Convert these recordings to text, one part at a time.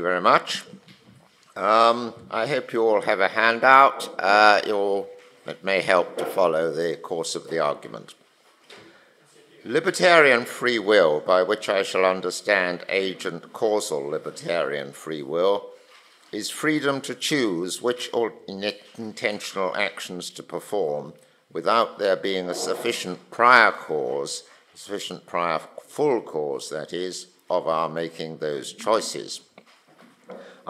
you very much. Um, I hope you all have a handout uh, that may help to follow the course of the argument. Libertarian free will, by which I shall understand agent causal libertarian free will, is freedom to choose which intentional actions to perform without there being a sufficient prior cause, sufficient prior full cause, that is, of our making those choices.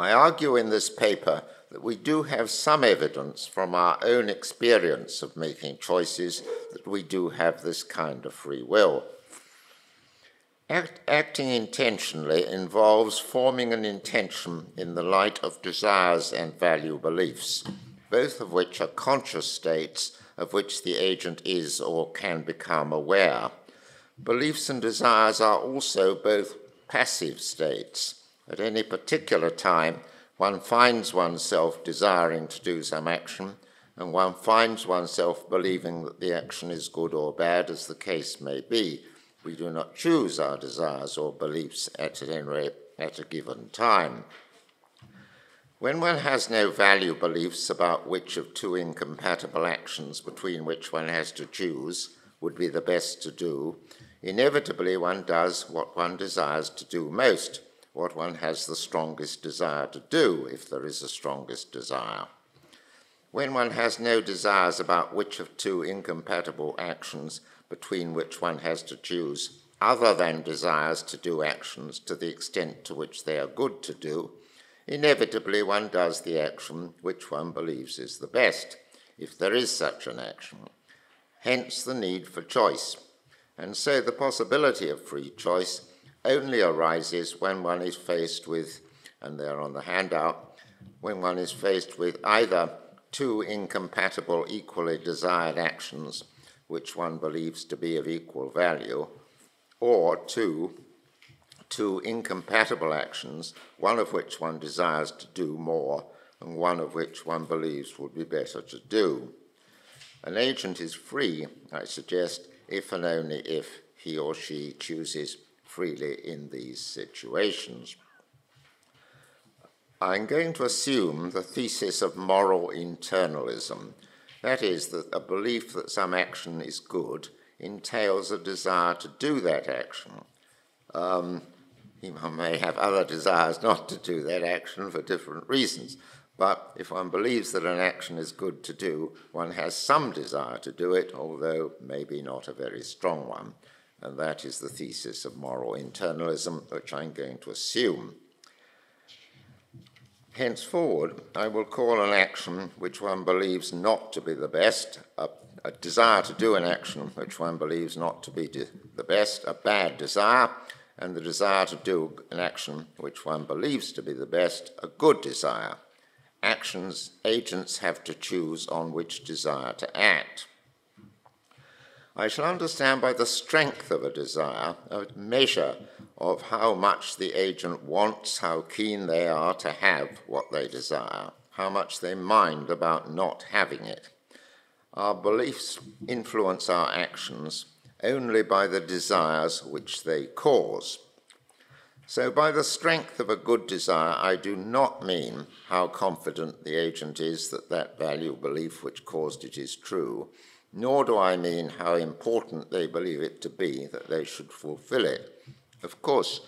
I argue in this paper that we do have some evidence from our own experience of making choices that we do have this kind of free will. Act, acting intentionally involves forming an intention in the light of desires and value beliefs, both of which are conscious states of which the agent is or can become aware. Beliefs and desires are also both passive states at any particular time, one finds oneself desiring to do some action, and one finds oneself believing that the action is good or bad, as the case may be. We do not choose our desires or beliefs at any rate at a given time. When one has no value beliefs about which of two incompatible actions between which one has to choose would be the best to do, inevitably one does what one desires to do most what one has the strongest desire to do, if there is a strongest desire. When one has no desires about which of two incompatible actions between which one has to choose, other than desires to do actions to the extent to which they are good to do, inevitably one does the action which one believes is the best, if there is such an action. Hence the need for choice. And so the possibility of free choice only arises when one is faced with, and they're on the handout, when one is faced with either two incompatible, equally desired actions which one believes to be of equal value, or two, two incompatible actions, one of which one desires to do more and one of which one believes would be better to do. An agent is free, I suggest, if and only if he or she chooses freely in these situations. I'm going to assume the thesis of moral internalism. That is, that a belief that some action is good entails a desire to do that action. Um, may have other desires not to do that action for different reasons, but if one believes that an action is good to do, one has some desire to do it, although maybe not a very strong one and that is the thesis of moral internalism, which I'm going to assume. Henceforward, I will call an action which one believes not to be the best, a, a desire to do an action which one believes not to be the best, a bad desire, and the desire to do an action which one believes to be the best, a good desire. Actions, agents have to choose on which desire to act. I shall understand by the strength of a desire a measure of how much the agent wants, how keen they are to have what they desire, how much they mind about not having it. Our beliefs influence our actions only by the desires which they cause. So, by the strength of a good desire, I do not mean how confident the agent is that that value belief which caused it is true nor do I mean how important they believe it to be that they should fulfill it. Of course,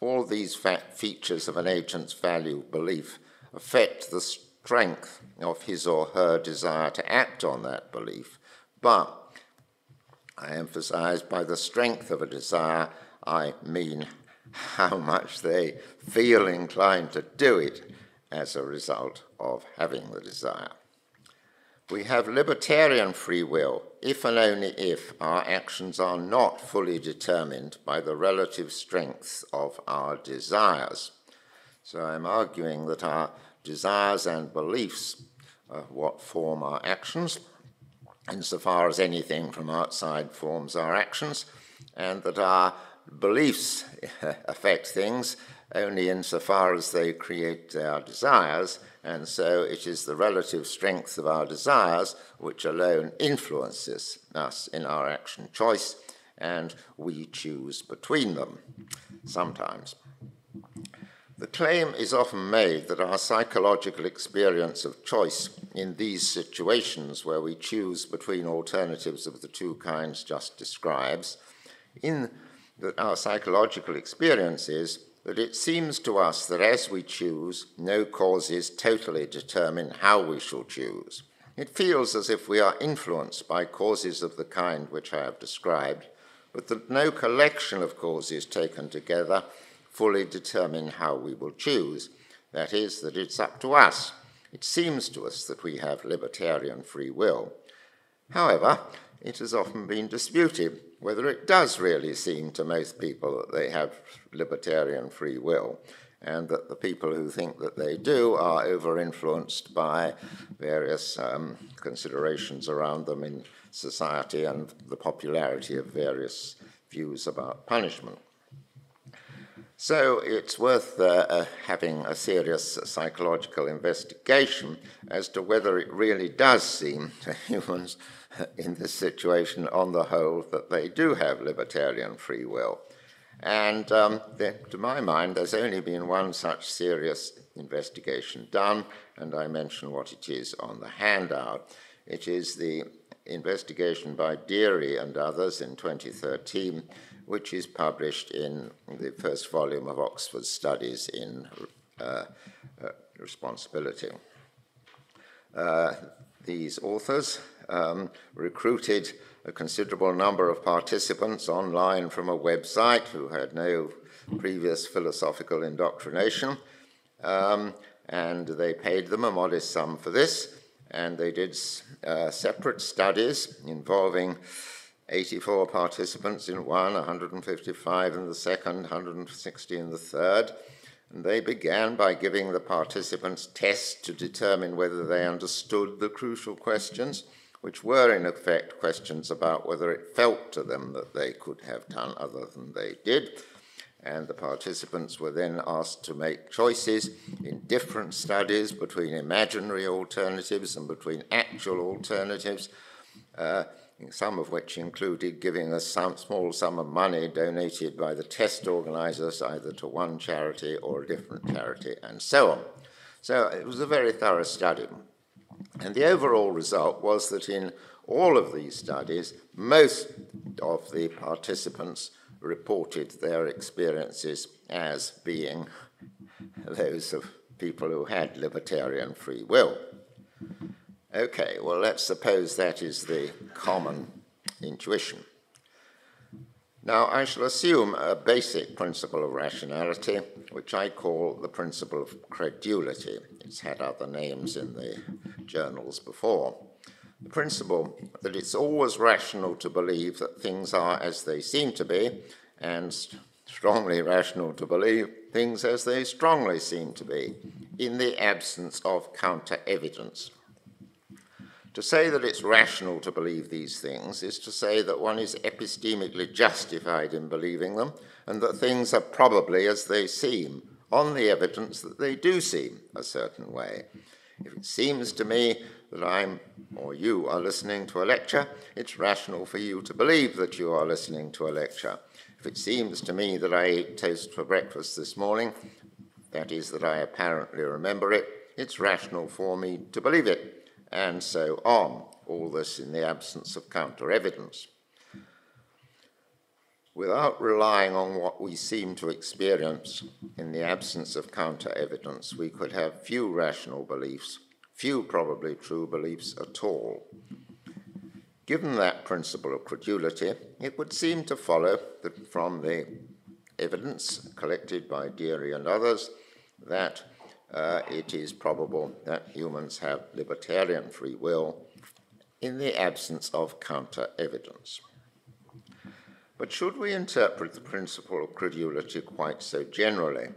all these features of an agent's value belief affect the strength of his or her desire to act on that belief. But I emphasize by the strength of a desire, I mean how much they feel inclined to do it as a result of having the desire. We have libertarian free will if and only if our actions are not fully determined by the relative strengths of our desires. So I'm arguing that our desires and beliefs are what form our actions, insofar as anything from outside forms our actions, and that our beliefs affect things only insofar as they create our desires, and so it is the relative strength of our desires which alone influences us in our action choice, and we choose between them sometimes. The claim is often made that our psychological experience of choice in these situations where we choose between alternatives of the two kinds just describes, in that our psychological experience is that it seems to us that as we choose, no causes totally determine how we shall choose. It feels as if we are influenced by causes of the kind which I have described, but that no collection of causes taken together fully determine how we will choose. That is, that it's up to us. It seems to us that we have libertarian free will. However, it has often been disputed whether it does really seem to most people that they have libertarian free will, and that the people who think that they do are over influenced by various um, considerations around them in society and the popularity of various views about punishment. So it's worth uh, uh, having a serious psychological investigation as to whether it really does seem to humans in this situation, on the whole, that they do have libertarian free will. And um, there, to my mind, there's only been one such serious investigation done, and I mention what it is on the handout. It is the investigation by Deery and others in 2013 which is published in the first volume of Oxford Studies in uh, uh, Responsibility. Uh, these authors um, recruited a considerable number of participants online from a website who had no previous philosophical indoctrination, um, and they paid them a modest sum for this, and they did uh, separate studies involving 84 participants in one, 155 in the second, 160 in the third. And they began by giving the participants tests to determine whether they understood the crucial questions, which were in effect questions about whether it felt to them that they could have done other than they did. And the participants were then asked to make choices in different studies between imaginary alternatives and between actual alternatives. Uh, some of which included giving a small sum of money donated by the test organizers either to one charity or a different charity, and so on. So it was a very thorough study. And the overall result was that in all of these studies, most of the participants reported their experiences as being those of people who had libertarian free will. Okay, well, let's suppose that is the common intuition. Now, I shall assume a basic principle of rationality, which I call the principle of credulity. It's had other names in the journals before. The principle that it's always rational to believe that things are as they seem to be, and strongly rational to believe things as they strongly seem to be, in the absence of counter evidence. To say that it's rational to believe these things is to say that one is epistemically justified in believing them, and that things are probably as they seem, on the evidence that they do seem a certain way. If it seems to me that I'm or you are listening to a lecture, it's rational for you to believe that you are listening to a lecture. If it seems to me that I ate toast for breakfast this morning, that is, that I apparently remember it, it's rational for me to believe it and so on, all this in the absence of counter evidence. Without relying on what we seem to experience in the absence of counter evidence, we could have few rational beliefs, few probably true beliefs at all. Given that principle of credulity, it would seem to follow that from the evidence collected by Deery and others that uh, it is probable that humans have libertarian free will in the absence of counter evidence. But should we interpret the principle of credulity quite so generally?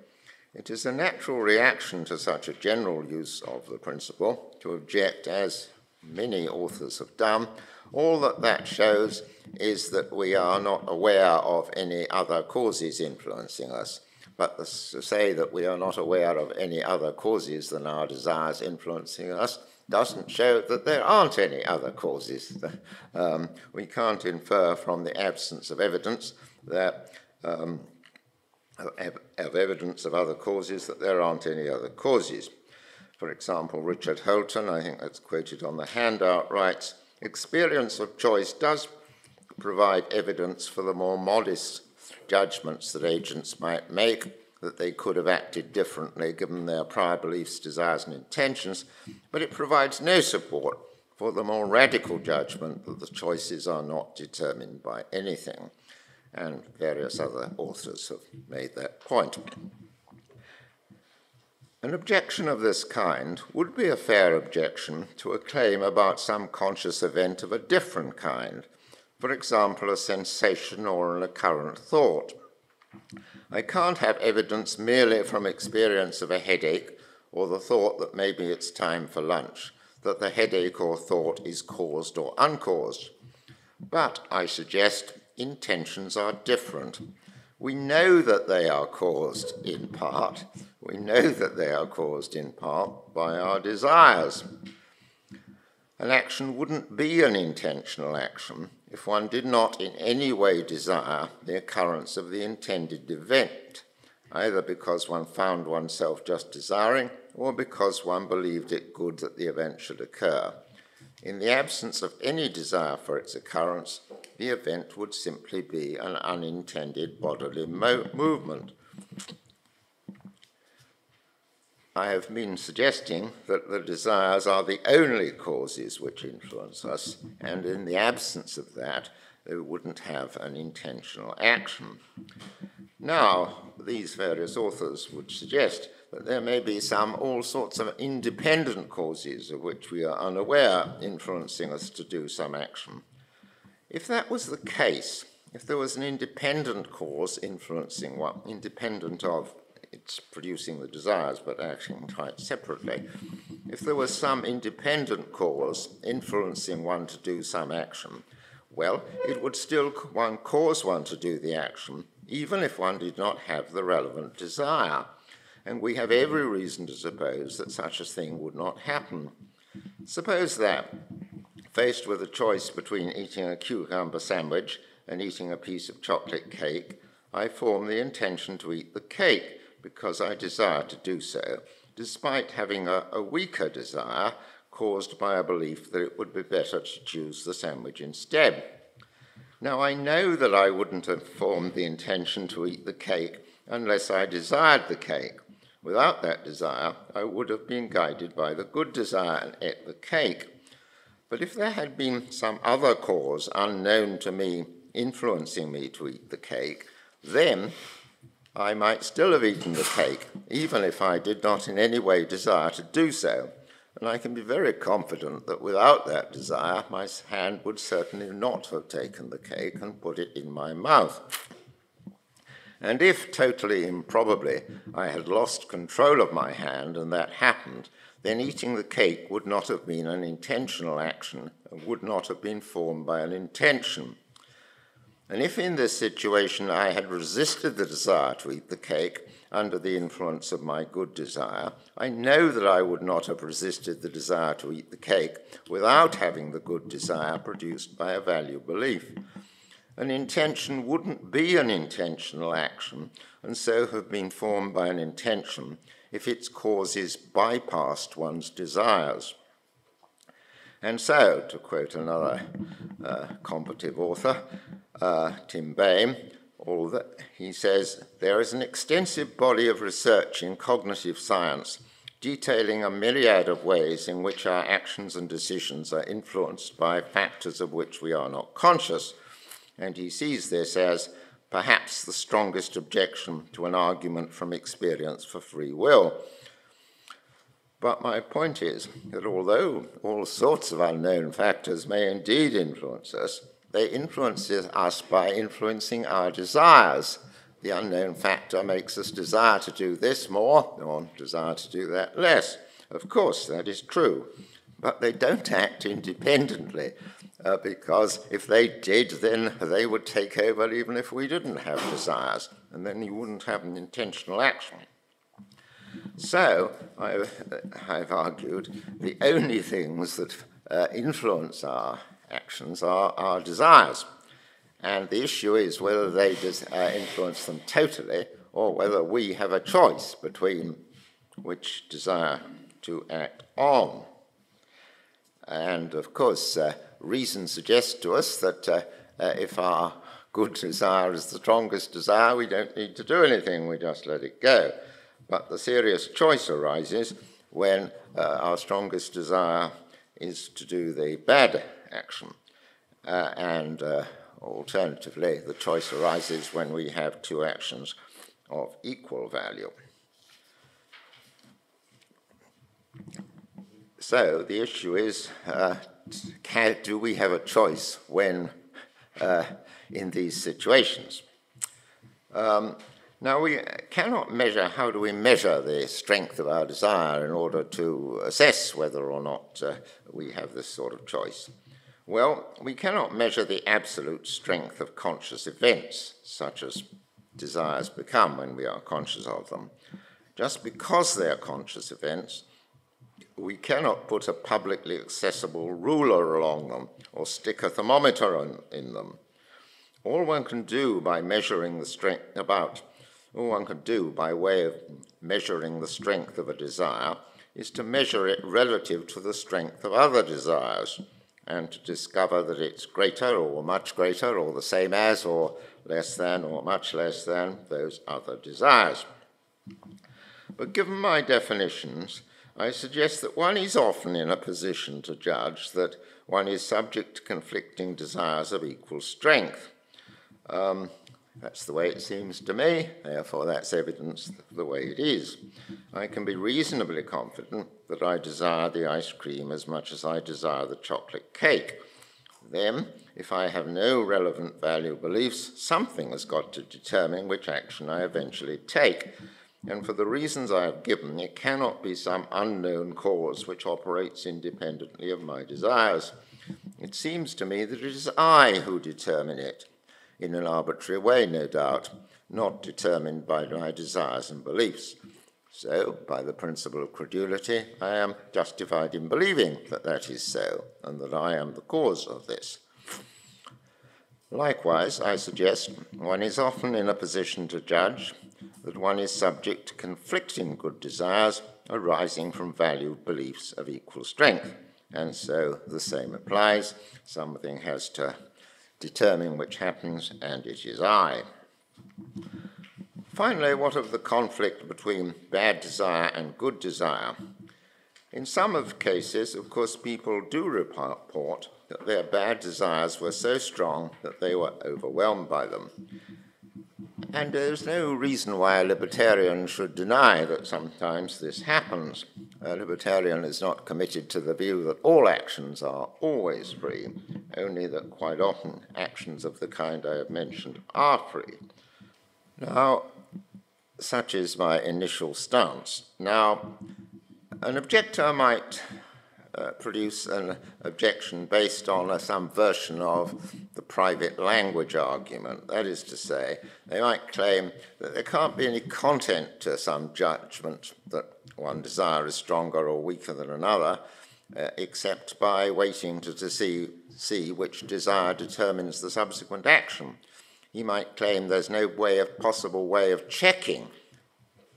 It is a natural reaction to such a general use of the principle to object, as many authors have done. All that that shows is that we are not aware of any other causes influencing us. But to say that we are not aware of any other causes than our desires influencing us doesn't show that there aren't any other causes. Um, we can't infer from the absence of evidence that um, of evidence of other causes that there aren't any other causes. For example, Richard Holton, I think that's quoted on the handout, writes Experience of choice does provide evidence for the more modest judgments that agents might make that they could have acted differently given their prior beliefs, desires, and intentions, but it provides no support for the more radical judgment that the choices are not determined by anything. And various other authors have made that point. An objection of this kind would be a fair objection to a claim about some conscious event of a different kind, for example, a sensation or an occurrent thought. I can't have evidence merely from experience of a headache or the thought that maybe it's time for lunch that the headache or thought is caused or uncaused. But I suggest intentions are different. We know that they are caused in part. We know that they are caused in part by our desires. An action wouldn't be an intentional action if one did not in any way desire the occurrence of the intended event, either because one found oneself just desiring or because one believed it good that the event should occur. In the absence of any desire for its occurrence, the event would simply be an unintended bodily mo- movement. I have been suggesting that the desires are the only causes which influence us, and in the absence of that, we wouldn't have an intentional action. Now, these various authors would suggest that there may be some all sorts of independent causes of which we are unaware influencing us to do some action. If that was the case, if there was an independent cause influencing what, independent of it's producing the desires, but acting quite separately. If there was some independent cause influencing one to do some action, well, it would still one cause one to do the action, even if one did not have the relevant desire. And we have every reason to suppose that such a thing would not happen. Suppose that, faced with a choice between eating a cucumber sandwich and eating a piece of chocolate cake, I form the intention to eat the cake because I desire to do so, despite having a, a weaker desire caused by a belief that it would be better to choose the sandwich instead. Now, I know that I wouldn't have formed the intention to eat the cake unless I desired the cake. Without that desire, I would have been guided by the good desire and ate the cake. But if there had been some other cause unknown to me influencing me to eat the cake, then I might still have eaten the cake, even if I did not in any way desire to do so. And I can be very confident that without that desire, my hand would certainly not have taken the cake and put it in my mouth. And if, totally improbably, I had lost control of my hand and that happened, then eating the cake would not have been an intentional action and would not have been formed by an intention. And if in this situation I had resisted the desire to eat the cake under the influence of my good desire, I know that I would not have resisted the desire to eat the cake without having the good desire produced by a value belief. An intention wouldn't be an intentional action, and so have been formed by an intention if its causes bypassed one's desires. And so, to quote another uh, comparative author, uh, Tim that he says there is an extensive body of research in cognitive science detailing a myriad of ways in which our actions and decisions are influenced by factors of which we are not conscious. And he sees this as perhaps the strongest objection to an argument from experience for free will. But my point is that although all sorts of unknown factors may indeed influence us, they influence us by influencing our desires. The unknown factor makes us desire to do this more or desire to do that less. Of course, that is true. But they don't act independently uh, because if they did, then they would take over even if we didn't have desires, and then you wouldn't have an intentional action. So, I've, argued the only things that uh, influence our actions are our desires. And the issue is whether they uh, influence them totally or whether we have a choice between which desire to act on. And of course, uh, reason suggests to us that uh, uh, if our good desire is the strongest desire, we don't need to do anything, we just let it go. But the serious choice arises when uh, our strongest desire is to do the bad action. Uh, and uh, alternatively, the choice arises when we have two actions of equal value. So the issue is uh, can, do we have a choice when uh, in these situations? Um, now, we cannot measure how do we measure the strength of our desire in order to assess whether or not uh, we have this sort of choice. Well, we cannot measure the absolute strength of conscious events, such as desires become when we are conscious of them. Just because they are conscious events, we cannot put a publicly accessible ruler along them or stick a thermometer in, in them. All one can do by measuring the strength about all one can do by way of measuring the strength of a desire is to measure it relative to the strength of other desires and to discover that it's greater or much greater or the same as or less than or much less than those other desires. But given my definitions, I suggest that one is often in a position to judge that one is subject to conflicting desires of equal strength. Um, that's the way it seems to me, therefore, that's evidence the way it is. I can be reasonably confident that I desire the ice cream as much as I desire the chocolate cake. Then, if I have no relevant value beliefs, something has got to determine which action I eventually take. And for the reasons I have given, it cannot be some unknown cause which operates independently of my desires. It seems to me that it is I who determine it in an arbitrary way, no doubt, not determined by my desires and beliefs. So, by the principle of credulity, I am justified in believing that that is so, and that I am the cause of this. Likewise, I suggest one is often in a position to judge that one is subject to conflicting good desires arising from valued beliefs of equal strength. And so the same applies. Something has to determine which happens, and it is I. Finally, what of the conflict between bad desire and good desire? In some of cases, of course, people do report that their bad desires were so strong that they were overwhelmed by them. And there's no reason why a libertarian should deny that sometimes this happens. A libertarian is not committed to the view that all actions are always free, only that quite often actions of the kind I have mentioned are free. Now, such is my initial stance. Now, an objector might uh, produce an objection based on uh, some version of the private language argument. That is to say, they might claim that there can't be any content to some judgment that one desire is stronger or weaker than another, uh, except by waiting to, to see, see which desire determines the subsequent action. He might claim there's no way of possible way of checking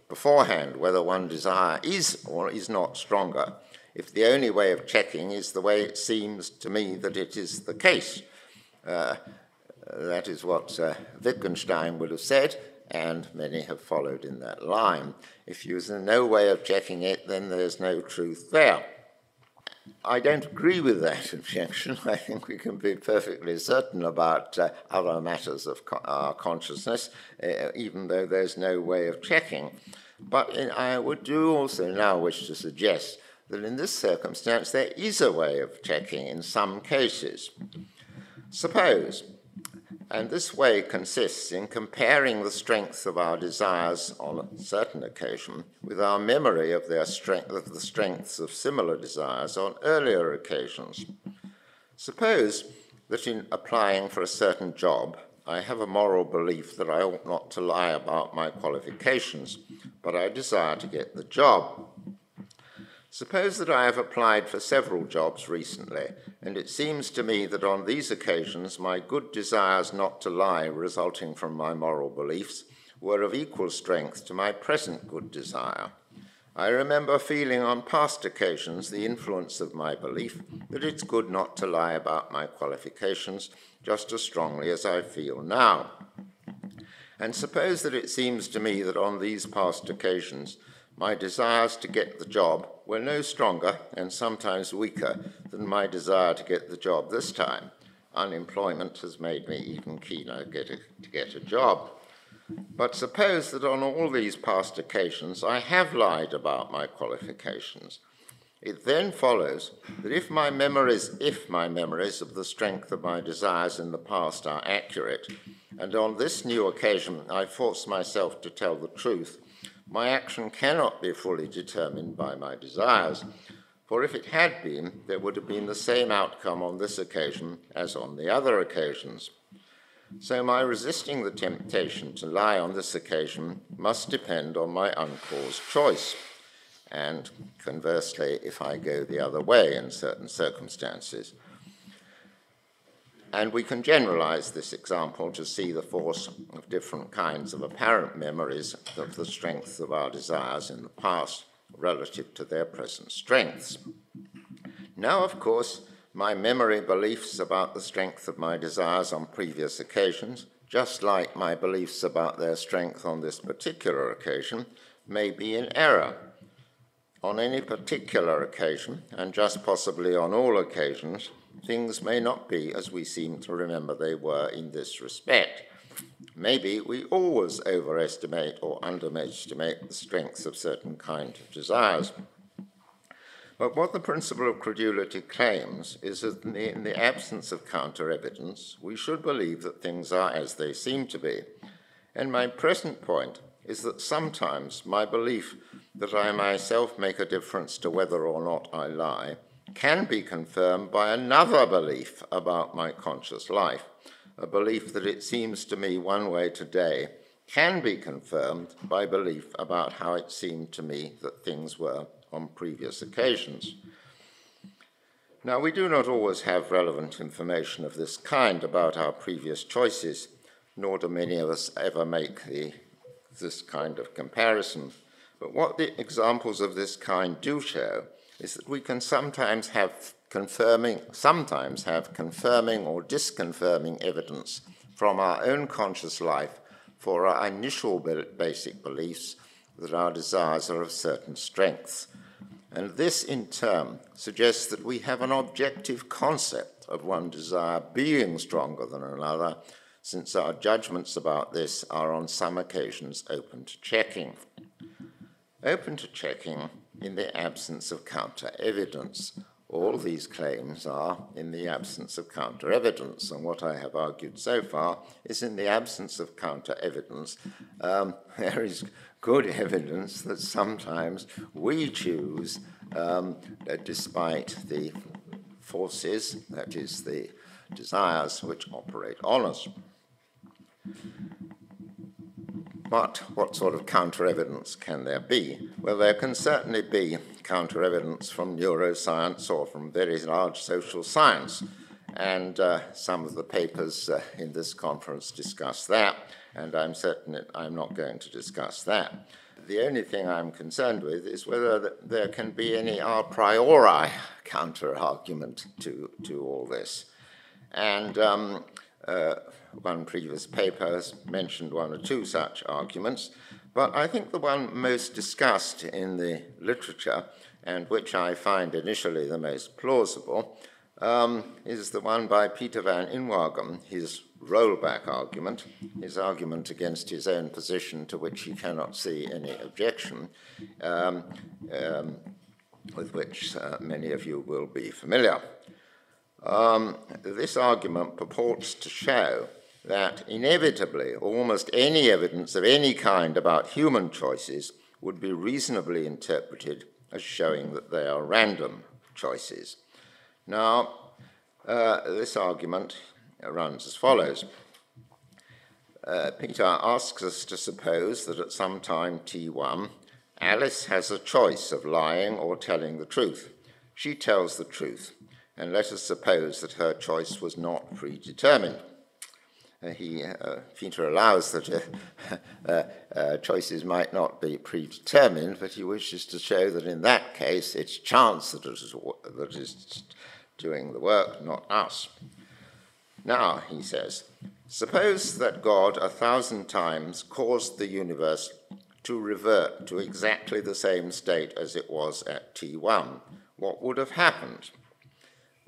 beforehand whether one desire is or is not stronger if the only way of checking is the way it seems to me that it is the case. Uh, that is what uh, Wittgenstein would have said, and many have followed in that line. If there's no way of checking it, then there's no truth there. I don't agree with that objection. I think we can be perfectly certain about uh, other matters of co- our consciousness, uh, even though there's no way of checking. But in, I would do also now wish to suggest that in this circumstance there is a way of checking in some cases. Suppose, and this way consists in comparing the strength of our desires on a certain occasion with our memory of, their strength, of the strengths of similar desires on earlier occasions. Suppose that in applying for a certain job, I have a moral belief that I ought not to lie about my qualifications, but I desire to get the job. Suppose that I have applied for several jobs recently, and it seems to me that on these occasions my good desires not to lie resulting from my moral beliefs were of equal strength to my present good desire. I remember feeling on past occasions the influence of my belief that it's good not to lie about my qualifications just as strongly as I feel now. And suppose that it seems to me that on these past occasions my desires to get the job were no stronger and sometimes weaker than my desire to get the job this time. Unemployment has made me even keener get a, to get a job. But suppose that on all these past occasions I have lied about my qualifications. It then follows that if my memories, if my memories of the strength of my desires in the past are accurate, and on this new occasion I force myself to tell the truth, my action cannot be fully determined by my desires, for if it had been, there would have been the same outcome on this occasion as on the other occasions. So my resisting the temptation to lie on this occasion must depend on my uncaused choice. And conversely, if I go the other way in certain circumstances. And we can generalize this example to see the force of different kinds of apparent memories of the strength of our desires in the past relative to their present strengths. Now, of course, my memory beliefs about the strength of my desires on previous occasions, just like my beliefs about their strength on this particular occasion, may be in error. On any particular occasion, and just possibly on all occasions, things may not be as we seem to remember they were in this respect. Maybe we always overestimate or underestimate the strengths of certain kinds of desires. But what the principle of credulity claims is that in the, in the absence of counter evidence, we should believe that things are as they seem to be. And my present point is that sometimes my belief that I myself make a difference to whether or not I lie can be confirmed by another belief about my conscious life, a belief that it seems to me one way today can be confirmed by belief about how it seemed to me that things were on previous occasions. Now, we do not always have relevant information of this kind about our previous choices, nor do many of us ever make the, this kind of comparison. But what the examples of this kind do show is that we can sometimes have confirming, sometimes have confirming or disconfirming evidence from our own conscious life for our initial basic beliefs that our desires are of certain strengths. And this, in turn, suggests that we have an objective concept of one desire being stronger than another, since our judgments about this are on some occasions open to checking. Open to checking in the absence of counter evidence. All these claims are in the absence of counter evidence, and what I have argued so far is in the absence of counter evidence, um, there is good evidence that sometimes we choose, um, despite the forces, that is, the desires which operate on us. But what sort of counter evidence can there be? Well, there can certainly be counter evidence from neuroscience or from very large social science. And uh, some of the papers uh, in this conference discuss that, and I'm certain I'm not going to discuss that. The only thing I'm concerned with is whether there can be any a priori counter argument to, to all this. And um, uh, one previous paper has mentioned one or two such arguments, but I think the one most discussed in the literature, and which I find initially the most plausible, um, is the one by Peter van Inwagen, his rollback argument, his argument against his own position to which he cannot see any objection, um, um, with which uh, many of you will be familiar. Um, this argument purports to show that inevitably almost any evidence of any kind about human choices would be reasonably interpreted as showing that they are random choices. Now, uh, this argument runs as follows. Uh, Peter asks us to suppose that at some time t1, Alice has a choice of lying or telling the truth. She tells the truth, and let us suppose that her choice was not predetermined. Uh, he, uh, Peter allows that uh, uh, uh, choices might not be predetermined, but he wishes to show that in that case it's chance that is, that is doing the work, not us. Now, he says, suppose that God a thousand times caused the universe to revert to exactly the same state as it was at T1. What would have happened?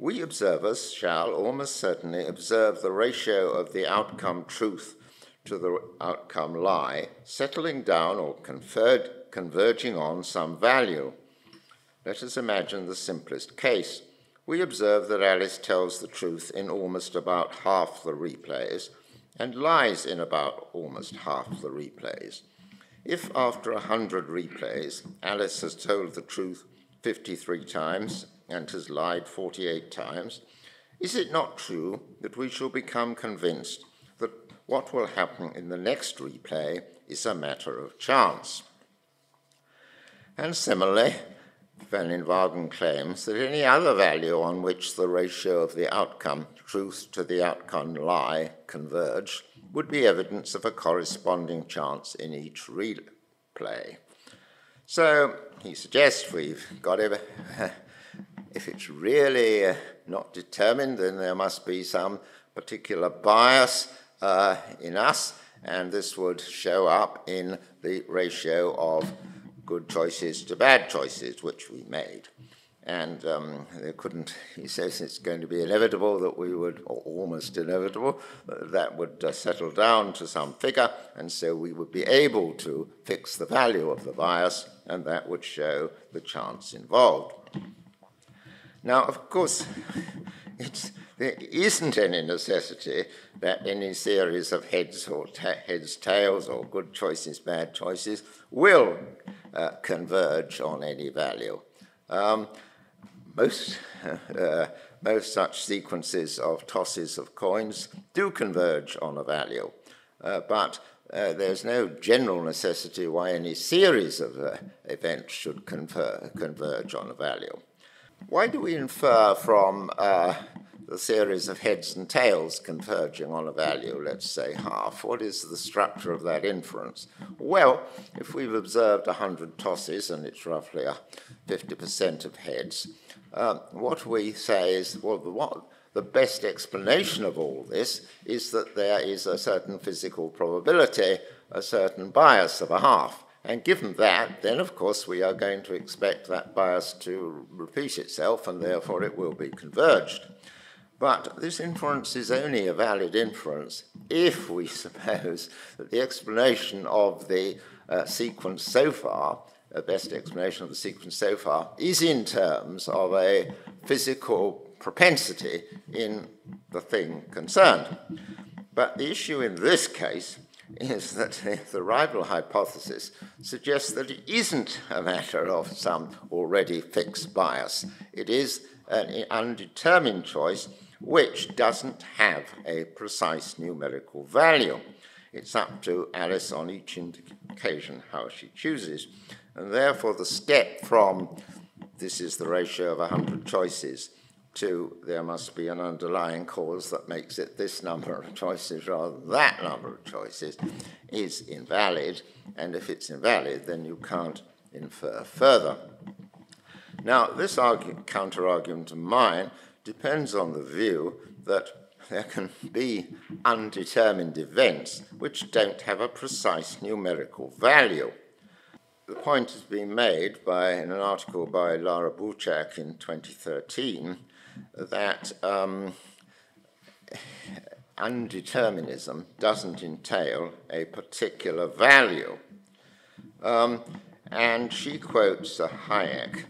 We observers shall almost certainly observe the ratio of the outcome truth to the outcome lie, settling down or conferred, converging on some value. Let us imagine the simplest case. We observe that Alice tells the truth in almost about half the replays and lies in about almost half the replays. If after a hundred replays Alice has told the truth 53 times and has lied 48 times, is it not true that we shall become convinced that what will happen in the next replay is a matter of chance? And similarly, Van Inwagen claims that any other value on which the ratio of the outcome truth to the outcome lie converge would be evidence of a corresponding chance in each replay. So he suggests we've got if it's really uh, not determined, then there must be some particular bias uh, in us, and this would show up in the ratio of good choices to bad choices, which we made. And um, couldn't, he says it's going to be inevitable that we would, or almost inevitable, that would uh, settle down to some figure, and so we would be able to fix the value of the bias, and that would show the chance involved. Now, of course, there isn't any necessity that any series of heads or ta- heads, tails, or good choices, bad choices will uh, converge on any value. Um, most, uh, most such sequences of tosses of coins do converge on a value, uh, but uh, there's no general necessity why any series of uh, events should confer- converge on a value. Why do we infer from uh, the series of heads and tails converging on a value, let's say half? What is the structure of that inference? Well, if we've observed 100 tosses and it's roughly a 50% of heads, uh, what we say is, well, the, what, the best explanation of all this is that there is a certain physical probability, a certain bias of a half. And given that, then of course we are going to expect that bias to repeat itself and therefore it will be converged. But this inference is only a valid inference if we suppose that the explanation of the uh, sequence so far, the best explanation of the sequence so far, is in terms of a physical propensity in the thing concerned. But the issue in this case is that the rival hypothesis suggests that it isn't a matter of some already fixed bias. It is an undetermined choice which doesn't have a precise numerical value. It's up to Alice on each occasion how she chooses. And therefore, the step from this is the ratio of 100 choices to there must be an underlying cause that makes it this number of choices rather than that number of choices is invalid. And if it's invalid, then you can't infer further. Now, this counter argument of mine depends on the view that there can be undetermined events which don't have a precise numerical value. The point has been made by, in an article by Lara Buchak in 2013 that um, undeterminism doesn't entail a particular value. Um, and she quotes Hájek,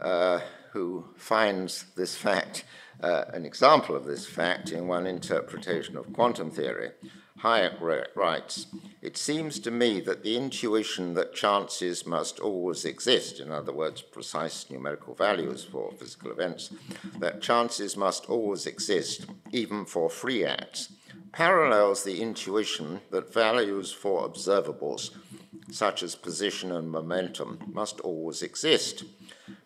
uh, who finds this fact, uh, an example of this fact, in one interpretation of quantum theory. Hájek writes, It seems to me that the intuition that chances must always exist, in other words, precise numerical values for physical events, that chances must always exist, even for free acts, parallels the intuition that values for observables, such as position and momentum, must always exist.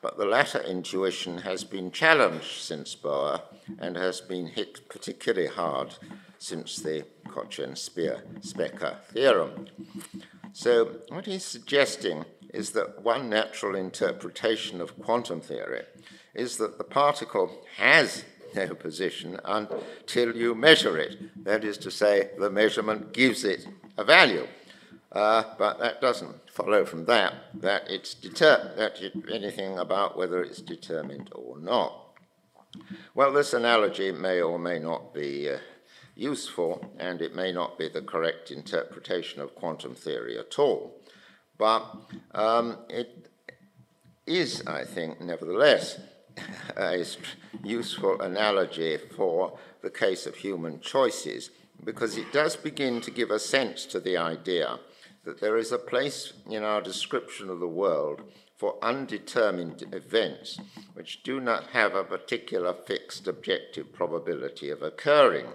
But the latter intuition has been challenged since Bohr and has been hit particularly hard since the Kochen-Specker theorem. So what he's suggesting is that one natural interpretation of quantum theory is that the particle has no position until you measure it. That is to say, the measurement gives it a value. Uh, but that doesn't follow from that that it's deter- that it, anything about whether it's determined or not. Well, this analogy may or may not be uh, useful, and it may not be the correct interpretation of quantum theory at all. But um, it is, I think, nevertheless, a useful analogy for the case of human choices because it does begin to give a sense to the idea that there is a place in our description of the world for undetermined events which do not have a particular fixed objective probability of occurring.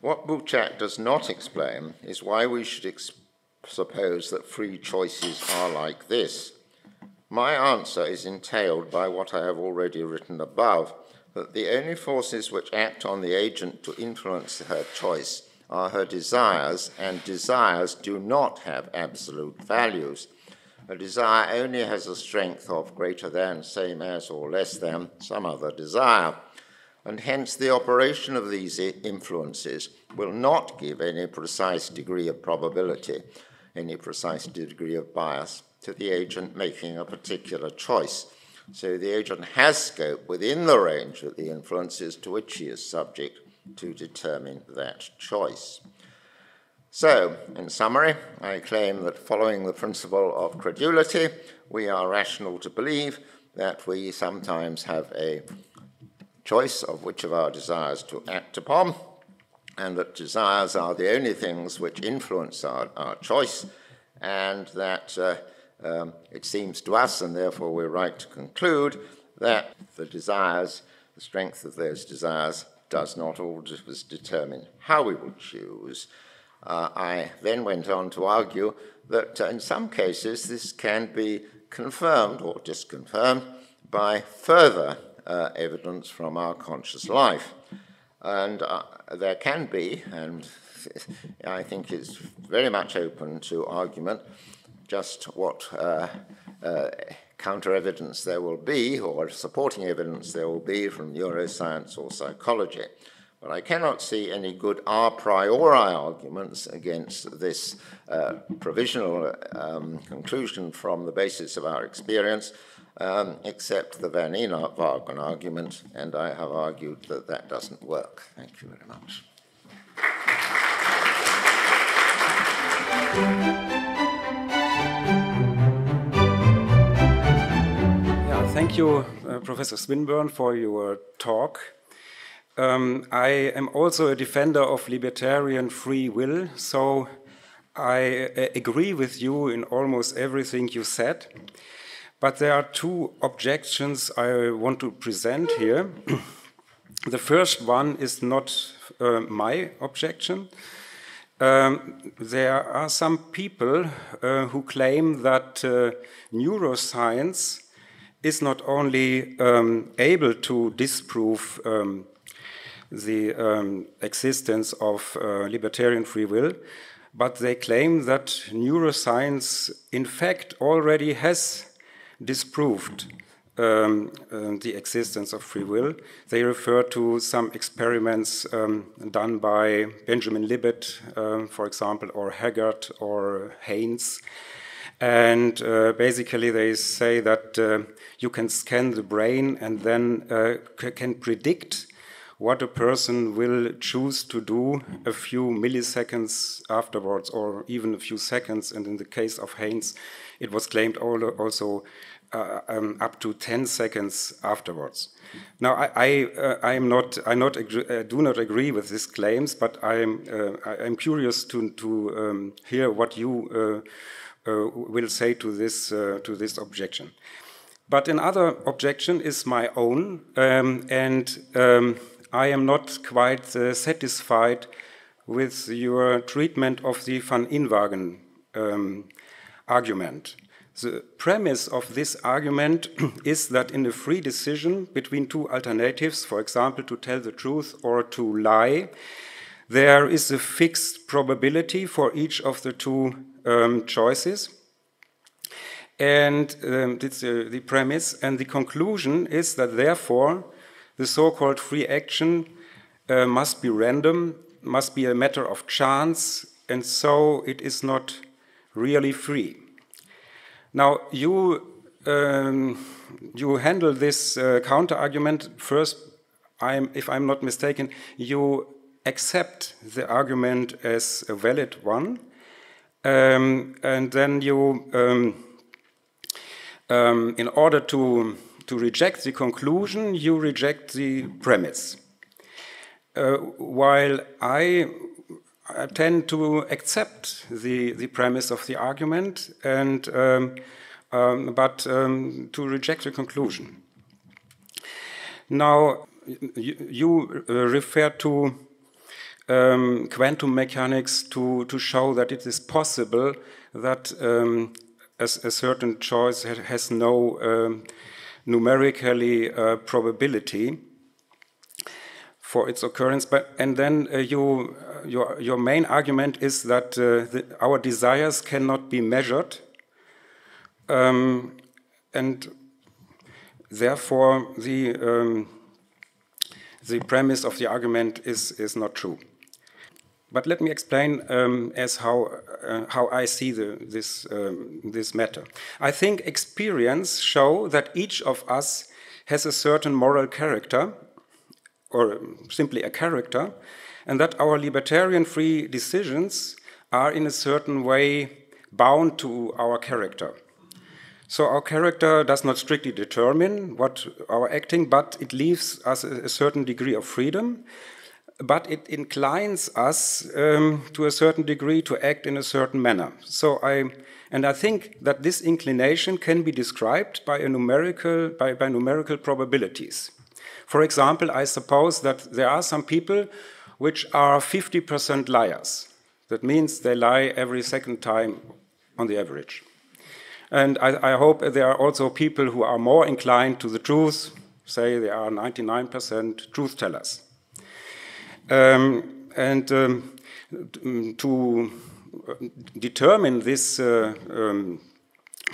What Bouchat does not explain is why we should suppose that free choices are like this. My answer is entailed by what I have already written above that the only forces which act on the agent to influence her choice are her desires, and desires do not have absolute values. A desire only has a strength of greater than, same as, or less than some other desire, and hence the operation of these influences will not give any precise degree of probability, any precise degree of bias to the agent making a particular choice. So the agent has scope within the range of the influences to which he is subject to determine that choice. So, in summary, I claim that following the principle of credulity, we are rational to believe that we sometimes have a choice of which of our desires to act upon, and that desires are the only things which influence our, our choice, and that uh, um, it seems to us, and therefore we're right to conclude, that the desires, the strength of those desires, does not always determine how we will choose. Uh, I then went on to argue that uh, in some cases this can be confirmed or disconfirmed by further uh, evidence from our conscious life. And uh, there can be, and I think it's very much open to argument, just what uh, uh, counter evidence there will be, or supporting evidence there will be from neuroscience or psychology. But I cannot see any good a priori arguments against this uh, provisional um, conclusion from the basis of our experience, um, except the Van Inwagen argument, and I have argued that that doesn't work. Thank you very much. Yeah, Thank you, uh, Professor Swinburne, for your talk. Um, I am also a defender of libertarian free will, so I uh, agree with you in almost everything you said. But there are two objections I want to present here. the first one is not uh, my objection. Um, there are some people uh, who claim that uh, neuroscience is not only um, able to disprove um, the um, existence of uh, libertarian free will, but they claim that neuroscience, in fact, already has disproved um, uh, the existence of free will. They refer to some experiments um, done by Benjamin Libet, uh, for example, or Haggard or Haynes. And uh, basically, they say that uh, you can scan the brain and then uh, can predict what a person will choose to do a few milliseconds afterwards, or even a few seconds. And in the case of Haynes, it was claimed also uh, um, up to 10 seconds afterwards. Now, I, I, uh, I am not, I not agree, uh, do not agree with these claims, but I am, uh, curious to, to um, hear what you will say to this, to this objection. But another objection is my own, um, and um, I am not quite satisfied with your treatment of the Van Inwagen um, argument. The premise of this argument is that in a free decision between two alternatives, for example, to tell the truth or to lie, there is a fixed probability for each of the two um, choices. And um, uh, the premise. And the conclusion is that therefore the so-called free action uh, must be random, must be a matter of chance, and so it is not really free. Now you um, you handle this uh, counter argument first. I'm, if I'm not mistaken, you accept the argument as a valid one, um, and then you, um, um, in order to to reject the conclusion, you reject the premise. Uh, while I, I, tend to accept the, the premise of the argument, and, um, um, but um, to reject the conclusion. Now, you, you uh, refer to um, quantum mechanics to, to show that it is possible that um, a, a, certain choice has no um, numerically uh, probability for its occurrence. But and then uh, you, uh, your your main argument is that uh, the, our desires cannot be measured, um, and therefore the um, the premise of the argument is is not true. But let me explain um, as how uh, how I see the, this um, this matter. I think experience show that each of us has a certain moral character, or simply a character, and that our libertarian free decisions are in a certain way bound to our character. So our character does not strictly determine what our acting, but it leaves us a, a certain degree of freedom but it inclines us um, to a certain degree to act in a certain manner. So I, and I think that this inclination can be described by a numerical, by, by numerical probabilities. For example, I suppose that there are some people which are 50% liars. That means they lie every second time on the average. And I, I, hope there are also people who are more inclined to the truth, say they are 99% truth tellers. Um, and um, to determine this uh, um,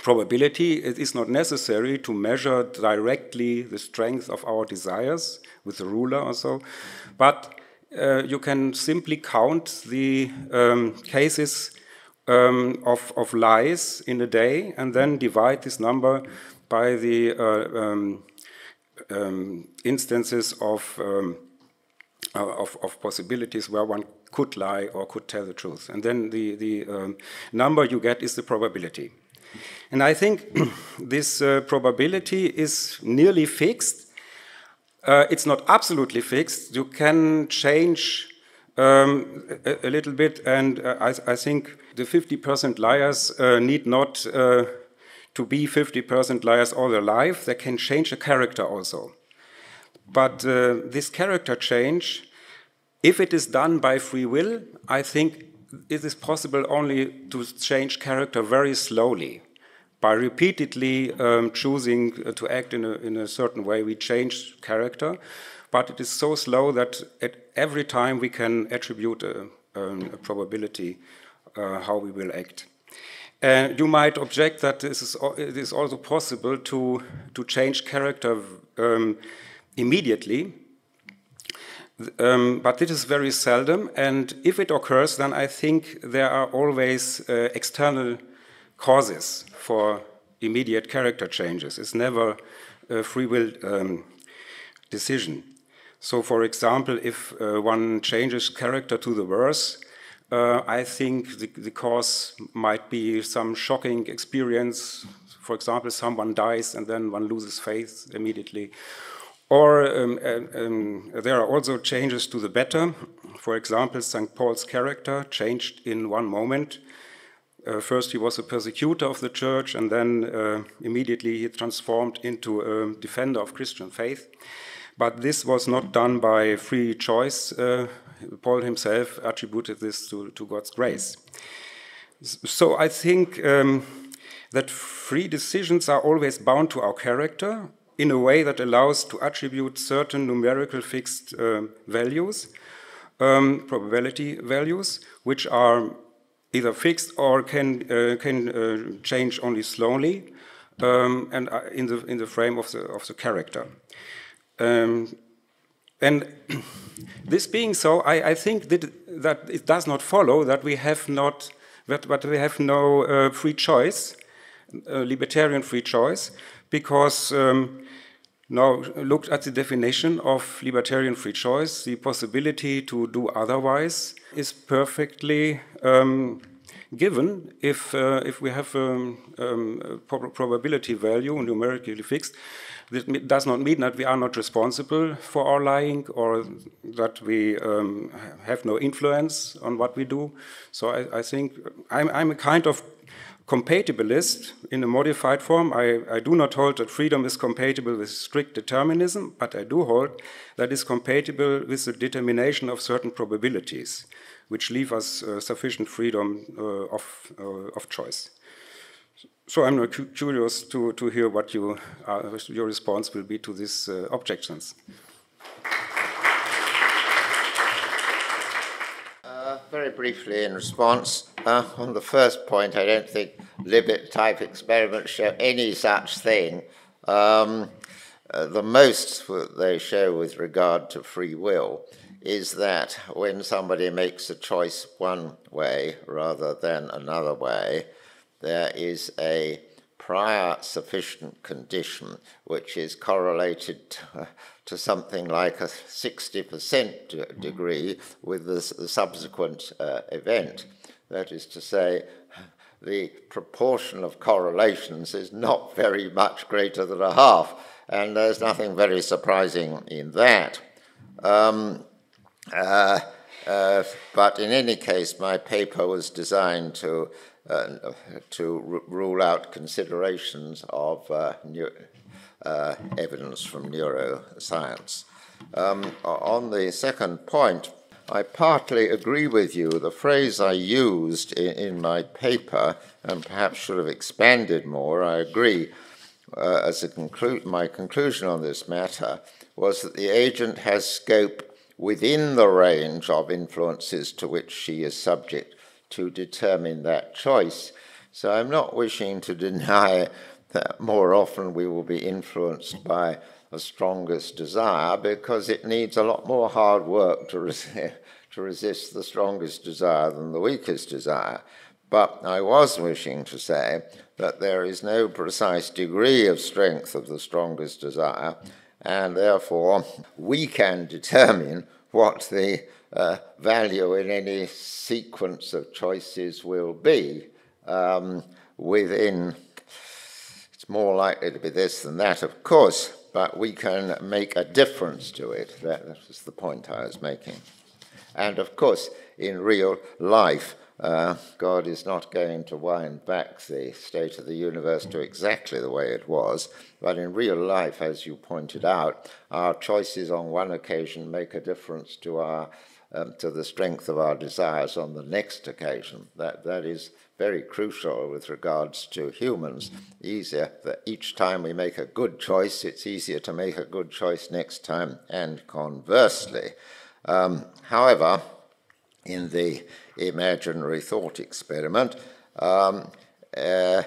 probability, it is not necessary to measure directly the strength of our desires with a ruler or so, but uh, you can simply count the um, cases um, of, of, lies in a day and then divide this number by the uh, um, um instances of um, uh, of, of, possibilities where one could lie or could tell the truth. And then the, the um, number you get is the probability. And I think this uh, probability is nearly fixed. Uh, it's not absolutely fixed. You can change um, a, a, little bit, and uh, I, I, think the 50% liars uh, need not uh, to be 50% liars all their life. They can change a character also. But uh, this character change, if it is done by free will, I think it is possible only to change character very slowly. By repeatedly um, choosing to act in a, in a certain way, we change character, but it is so slow that at every time we can attribute a, um, a probability uh, how we will act. And you might object that this is, it is also possible to, to change character um, immediately. Um, but this is very seldom, and if it occurs, then I think there are always uh, external causes for immediate character changes. It's never a free will um, decision. So, for example, if uh, one changes character to the worse, uh, I think the, the, cause might be some shocking experience. For example, someone dies and then one loses faith immediately. Or um, um, there are also changes to the better. For example, St. Paul's character changed in one moment. Uh, first, he was a persecutor of the church, and then uh, immediately he transformed into a defender of Christian faith. But this was not done by free choice. Uh, Paul himself attributed this to, to, God's grace. So I think um, that free decisions are always bound to our character, in a way that allows to attribute certain numerical fixed uh, values. um, probability values, which are either fixed or can, uh, can uh, change only slowly um, and uh, in, the, in the frame of the, of the character. Um, and this being so, I, I think that, that, it does not follow that we have not, that, that we have no uh, free choice, uh, libertarian free choice, because um, now looked at the definition of libertarian free choice, the possibility to do otherwise is perfectly um, given if, uh, if we have um, um, a probability value numerically fixed. That does not mean that we are not responsible for our lying or that we um, have no influence on what we do. So I, I think I'm, I'm, a kind of compatibilist in a modified form. I, I, do not hold that freedom is compatible with strict determinism, but I do hold that it's compatible with the determination of certain probabilities which leave us uh, sufficient freedom uh, of, uh, of choice. So I'm curious to, to hear what you, your response will be to these objections. very briefly in response, uh, on the first point, I don't think Libet type experiments show any such thing. Um, uh, the most they show with regard to free will is that when somebody makes a choice one way rather than another way, there is a prior sufficient condition which is correlated to, to something like a 60% degree with the, the subsequent uh, event. That is to say, the proportion of correlations is not very much greater than a half, and there's nothing very surprising in that. Um, uh, uh, but in any case, my paper was designed to uh, to rule out considerations of uh, uh, evidence from neuroscience. Um, on the second point, I partly agree with you. The phrase I used in, in my paper, and perhaps should have expanded more, I agree. Uh, as a conclu- my conclusion on this matter was that the agent has scope within the range of influences to which she is subject to determine that choice. So I'm not wishing to deny that more often we will be influenced by the strongest desire because it needs a lot more hard work to, resist, to resist the strongest desire than the weakest desire. But I was wishing to say that there is no precise degree of strength of the strongest desire, and therefore we can determine what the uh, value in any sequence of choices will be um, within. It's more likely to be this than that, of course, but we can make a difference to it. That, that was the point I was making. And of course, in real life, uh, God is not going to wind back the state of the universe to exactly the way it was, but in real life, as you pointed out, our choices on one occasion make a difference to our um, to the strength of our desires on the next occasion. That that is very crucial with regards to humans. Easier that each time we make a good choice, it's easier to make a good choice next time, and conversely. Um, however, in the imaginary thought experiment, um, uh,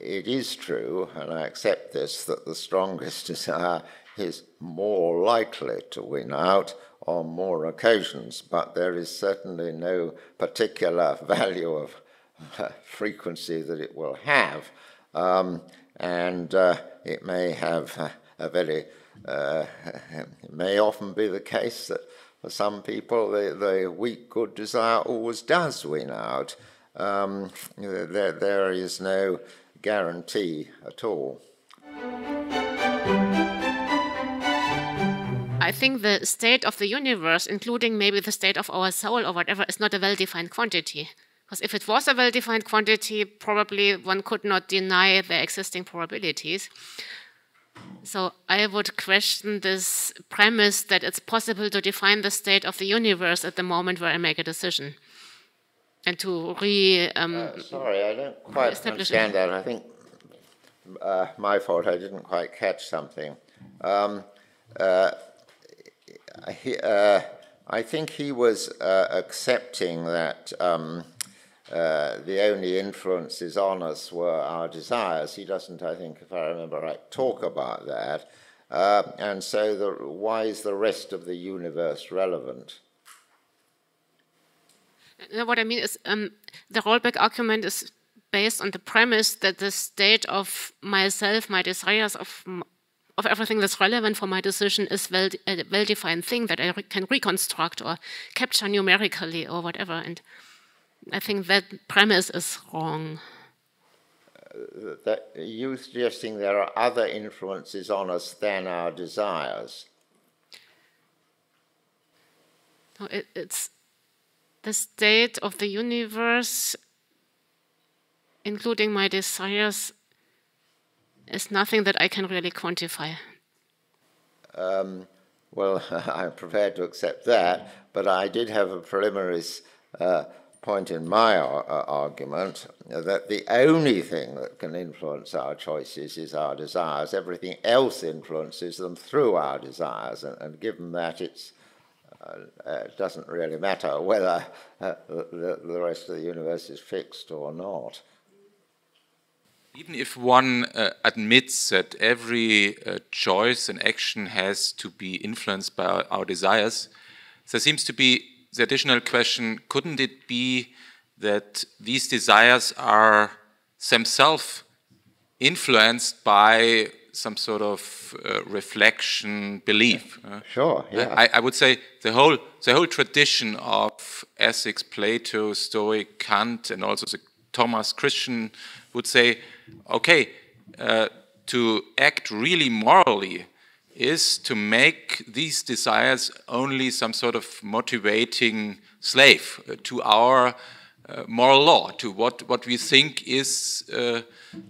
it is true, and I accept this, that the strongest desire is more likely to win out on more occasions, but there is certainly no particular value of uh, frequency that it will have, um, and uh, it may have uh, a very, uh, it may often be the case that for some people, the, the weak good desire always does win out. Um, there, there is no guarantee at all. I think the state of the universe, including maybe the state of our soul or whatever, is not a well defined quantity. Because if it was a well defined quantity, probably one could not deny the existing probabilities. So I would question this premise that it's possible to define the state of the universe at the moment where I make a decision. And to re. Um, uh, sorry, I don't quite understand that. I think uh, my fault, I didn't quite catch something. Um, uh, uh I think he was uh, accepting that um, uh, the only influences on us were our desires. He doesn't, I think, if I remember right, talk about that. Uh, and so, the, why is the rest of the universe relevant? What I mean is, um, the rollback argument is based on the premise that the state of myself, my desires, of of everything that's relevant for my decision is well, a well-defined thing that I re can reconstruct or capture numerically or whatever. And I think that premise is wrong. Uh, that you suggesting there are other influences on us than our desires? No, it, it's the state of the universe, including my desires, is nothing that I can really quantify. Um, well, I'm prepared to accept that, but I did have a preliminary uh, point in my ar uh, argument that the only thing that can influence our choices is our desires. Everything else influences them through our desires, and, and given that it's uh, uh, it doesn't really matter whether uh, the, the rest of the universe is fixed or not. Even if one uh, admits that every uh, choice and action has to be influenced by our, desires, there seems to be the additional question couldn't it be that these desires are themselves influenced by some sort of uh, reflection belief? Uh, sure, yeah. I, I, would say the whole, the whole tradition of ethics, Plato, Stoic, Kant, and also the Thomas Christian would say okay, uh, to act really morally is to make these desires only some sort of motivating slave uh, to our uh, moral law, to what, what we think is uh,